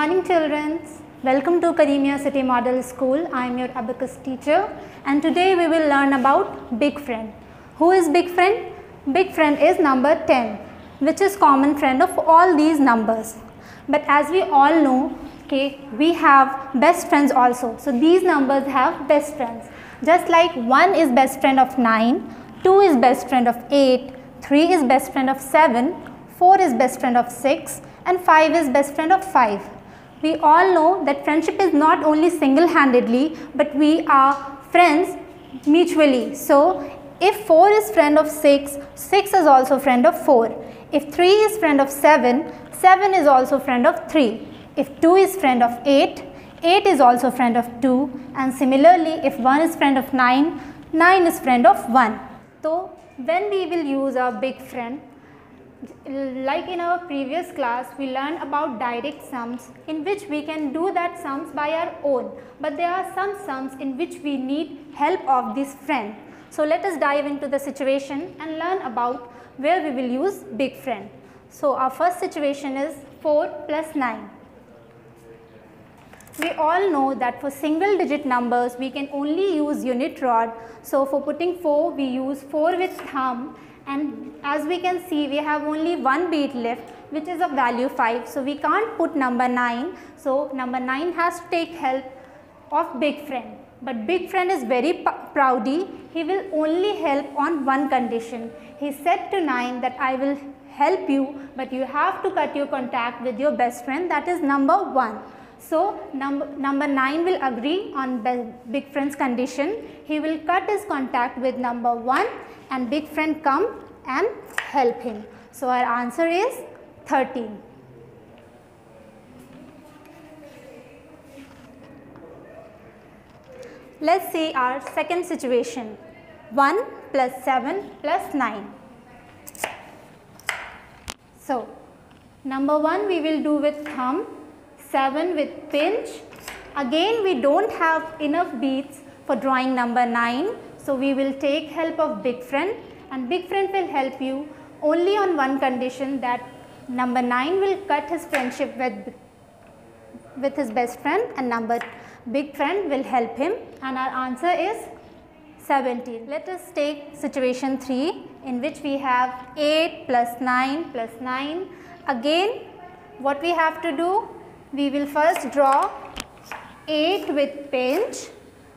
morning children. Welcome to Karimia City Model School. I am your abacus teacher and today we will learn about big friend. Who is big friend? Big friend is number 10 which is common friend of all these numbers. But as we all know, okay, we have best friends also. So these numbers have best friends. Just like 1 is best friend of 9, 2 is best friend of 8, 3 is best friend of 7, 4 is best friend of 6 and 5 is best friend of 5. We all know that friendship is not only single-handedly but we are friends mutually. So if 4 is friend of 6, 6 is also friend of 4. If 3 is friend of 7, 7 is also friend of 3. If 2 is friend of 8, 8 is also friend of 2 and similarly if 1 is friend of 9, 9 is friend of 1. So when we will use our big friend, like in our previous class we learned about direct sums in which we can do that sums by our own but there are some sums in which we need help of this friend. So let us dive into the situation and learn about where we will use big friend. So our first situation is 4 plus 9. We all know that for single digit numbers we can only use unit rod. So for putting 4 we use 4 with thumb and as we can see we have only one bead left which is of value 5. So we can't put number 9. So number 9 has to take help of big friend. But big friend is very proudy. He will only help on one condition. He said to 9 that I will help you but you have to cut your contact with your best friend that is number 1. So, number, number 9 will agree on big friend's condition. He will cut his contact with number 1 and big friend come and help him. So, our answer is 13. Let's see our second situation 1 plus 7 plus 9. So, number 1 we will do with thumb, 7 with pinch. Again we do not have enough beads for drawing number 9. So, we will take help of big friend and big friend will help you only on one condition that number 9 will cut his friendship with, with his best friend and number big friend will help him and our answer is 17. Let us take situation 3 in which we have 8 plus 9 plus 9. Again what we have to do? We will first draw 8 with pinch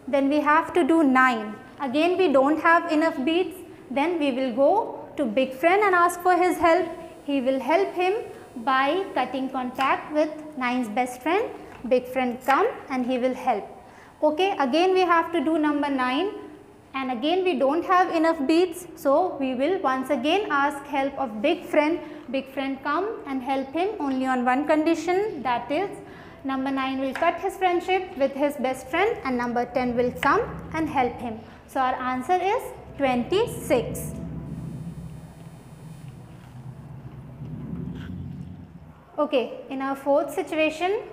then we have to do 9. Again we don't have enough beads then we will go to big friend and ask for his help. He will help him by cutting contact with 9's best friend big friend come and he will help. Okay, again we have to do number 9 and again we don't have enough beads So, we will once again ask help of big friend, big friend come and help him only on one condition that is number 9 will cut his friendship with his best friend and number 10 will come and help him. So, our answer is 26. Okay, in our fourth situation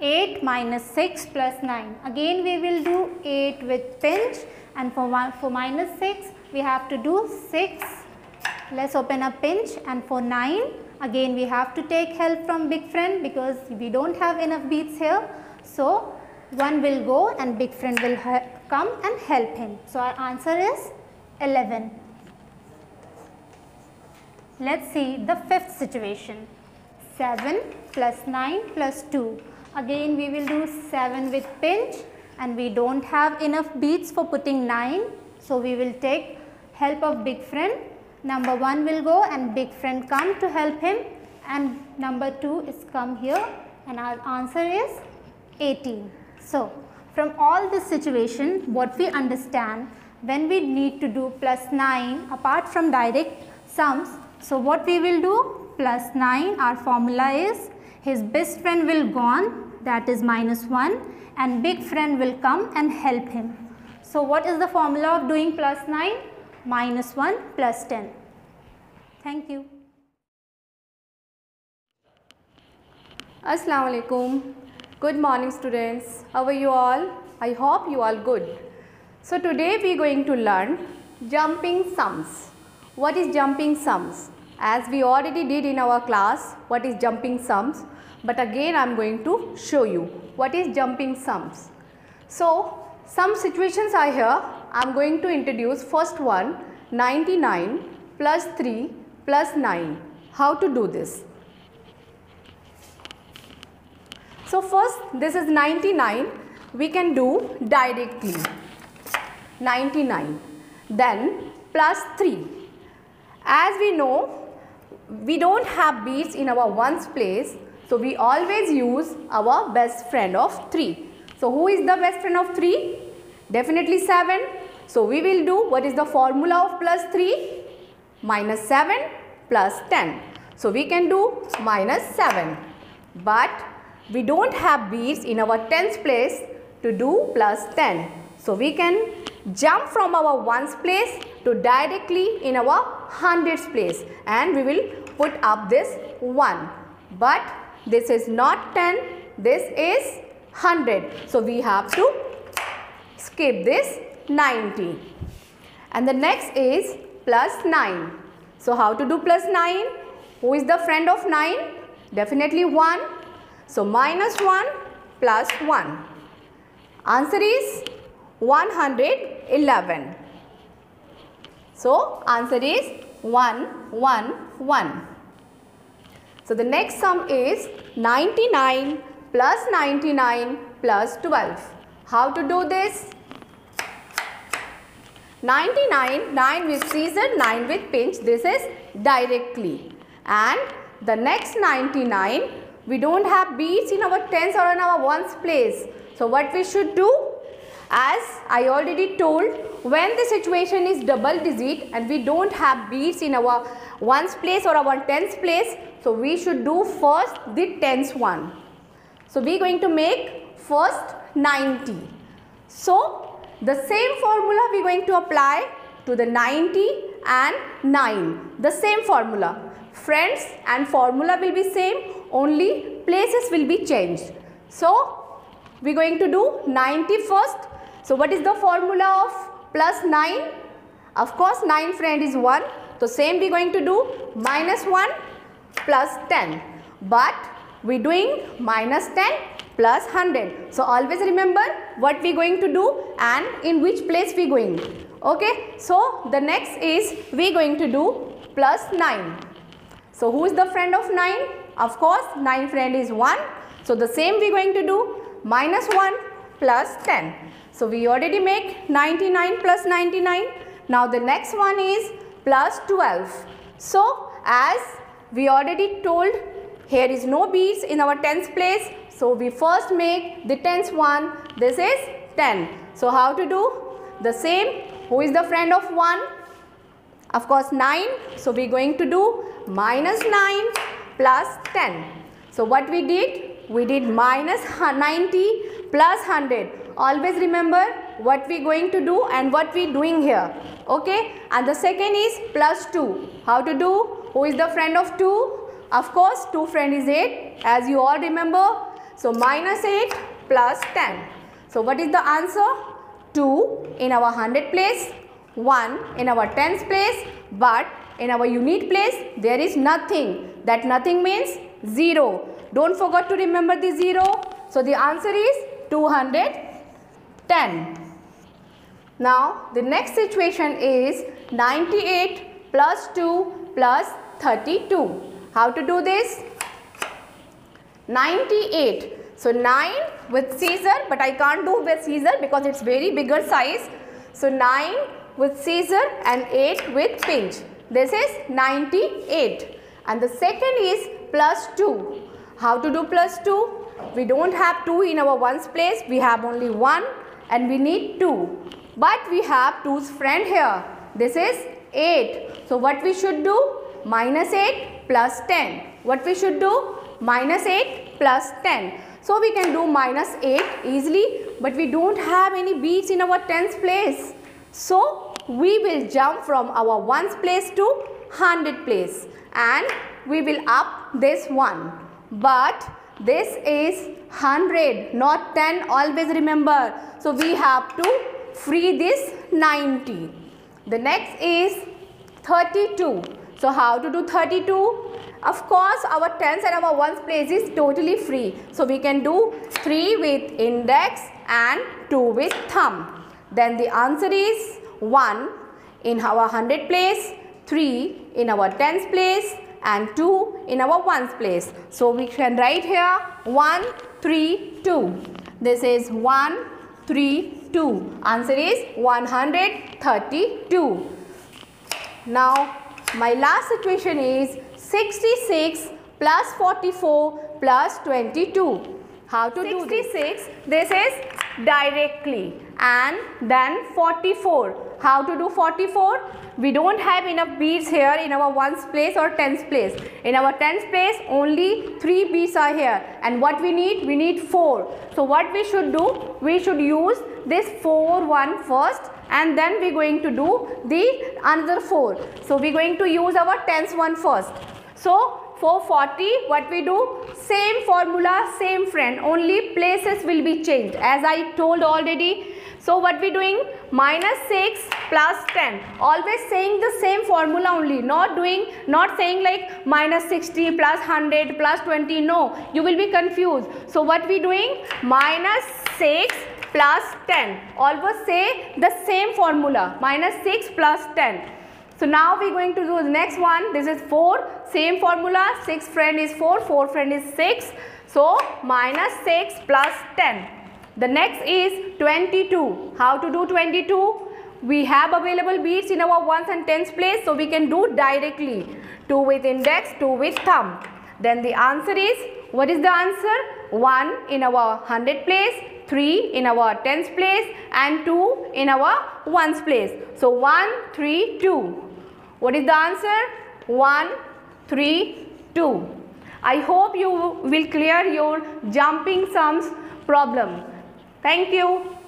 8 minus 6 plus 9. Again we will do 8 with pinch and for, one, for minus 6 we have to do 6. Let's open a pinch and for 9 again we have to take help from big friend because we don't have enough beads here. So one will go and big friend will come and help him. So our answer is 11. Let's see the fifth situation. 7 plus 9 plus 2. Again we will do 7 with pinch and we don't have enough beads for putting 9. So we will take help of big friend. Number 1 will go and big friend come to help him and number 2 is come here and our answer is 18. So from all this situation what we understand when we need to do plus 9 apart from direct sums. So what we will do plus 9 our formula is his best friend will gone that is minus 1 and big friend will come and help him. So what is the formula of doing plus 9? Minus 1 plus 10. Thank you. Assalamu alaikum. Good morning students. How are you all? I hope you all good. So today we are going to learn jumping sums. What is jumping sums? As we already did in our class, what is jumping sums? But again I am going to show you what is jumping sums. So some situations are here. I am going to introduce first one 99 plus 3 plus 9. How to do this? So first this is 99 we can do directly. 99 then plus 3 as we know we don't have beads in our ones place so we always use our best friend of 3 so who is the best friend of 3 definitely 7 so we will do what is the formula of plus 3 minus 7 plus 10 so we can do minus 7 but we don't have beads in our tens place to do plus 10. So we can jump from our ones place to directly in our hundreds place and we will put up this 1. But this is not 10, this is 100. So we have to skip this 90. And the next is plus 9. So how to do plus 9? Who is the friend of 9? Definitely 1. So minus 1 plus 1. Answer is 111. So answer is 1, 1, 1. So the next sum is 99 plus 99 plus 12. How to do this? 99, 9 with scissor, 9 with pinch. This is directly. And the next 99, we don't have beads in our tens or in our ones place. So what we should do? As I already told, when the situation is double digit and we don't have beats in our ones place or our tens place, so we should do first the tens one. So we are going to make first 90. So the same formula we are going to apply to the 90 and 9. The same formula. Friends and formula will be same only places will be changed. So we are going to do 90 first. So what is the formula of plus 9? Of course 9 friend is 1. So same we are going to do minus 1 plus 10. But we doing minus 10 plus 100. So always remember what we going to do and in which place we going. Okay. So the next is we going to do plus 9. So who is the friend of 9? Of course 9 friend is 1. So the same we going to do minus 1 plus 10. So we already make 99 plus 99. Now the next one is plus 12. So as we already told here is no beads in our tens place. So we first make the tens one. This is 10. So how to do? The same. Who is the friend of 1? Of course 9. So we are going to do minus 9 plus 10. So what we did? we did minus 90 plus 100 always remember what we are going to do and what we are doing here okay and the second is plus 2 how to do who is the friend of 2 of course 2 friend is 8 as you all remember so minus 8 plus 10 so what is the answer 2 in our 100 place 1 in our tens place but in our unit place there is nothing that nothing means 0 don't forget to remember the 0. So the answer is 210. Now the next situation is 98 plus 2 plus 32. How to do this? 98. So 9 with scissor but I can't do with scissor because it's very bigger size. So 9 with scissor and 8 with pinch. This is 98 and the second is plus 2. How to do plus 2? We don't have 2 in our ones place. We have only 1 and we need 2. But we have 2's friend here. This is 8. So what we should do? Minus 8 plus 10. What we should do? Minus 8 plus 10. So we can do minus 8 easily but we don't have any beads in our tens place. So we will jump from our ones place to 100 place and we will up this one but this is 100 not 10 always remember. So we have to free this 90. The next is 32. So how to do 32? of course our tens and our ones place is totally free. So we can do 3 with index and 2 with thumb. Then the answer is 1 in our hundred place, 3 in our tens place and 2 in our ones place. So we can write here 1, 3, 2. This is 1, 3, 2. Answer is 132. Now my last equation is 66 plus 44 plus 22. How to 66, do this? This is directly and then 44. How to do 44? We don't have enough beads here in our ones place or tens place. In our tens place only 3 beads are here and what we need? We need 4. So what we should do? We should use this 4 one first and then we are going to do the another 4. So we are going to use our tens one first. So for 40 what we do? Same formula, same friend only places will be changed as I told already so what we doing? Minus 6 plus 10. Always saying the same formula only. Not doing, not saying like minus 60 plus 100 plus 20. No, you will be confused. So what we doing? Minus 6 plus 10. Always say the same formula. Minus 6 plus 10. So now we are going to do the next one. This is 4. Same formula. 6 friend is 4. 4 friend is 6. So minus 6 plus 10. The next is 22. How to do 22? We have available beads in our ones and tens place so we can do directly. 2 with index, 2 with thumb. Then the answer is, what is the answer? 1 in our 100 place, 3 in our tens place and 2 in our ones place. So 1, 3, 2. What is the answer? 1, 3, 2. I hope you will clear your jumping sums problem. Thank you.